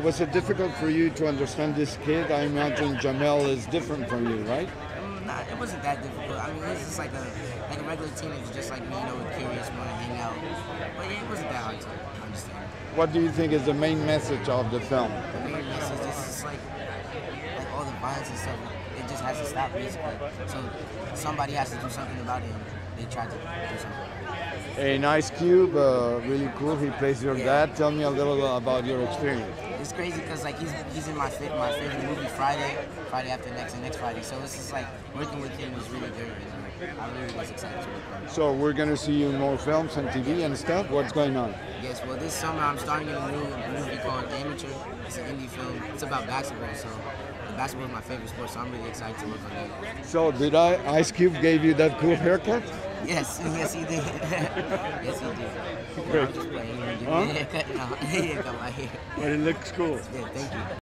Was it difficult for you to understand this kid? I imagine Jamel is different from you, right? Um, nah, it wasn't that difficult. I mean, he's just like a like a regular teenager, just like me, you know, curious, want to hang out. But yeah, it wasn't that hard to understand. What do you think is the main message of the film? The main message is just like like all the violence and stuff. It just has to stop, basically. So somebody has to do something about it. And they try to do something. In Ice Cube, uh, really cool. He plays your Yeah. dad. Tell me a little about your experience. It's crazy because like he's he's in my my favorite movie Friday, Friday after next and next Friday. So it's just like working with him was really good. And I really was excited to work with him. So we're gonna see you in more films and TV and stuff. What's going on? Yes, well this summer I'm starting a new movie called Amateur. It's an indie film. It's about basketball. So basketball is my favorite sport. So I'm really excited to work on that. So did I Ice Cube gave you that cool haircut? Yes, yes he did. yes he did. Great. I'm just playing. He didn't give Huh? haircut. No, he didn't cut my hair. But it looks cool. Yeah, thank you.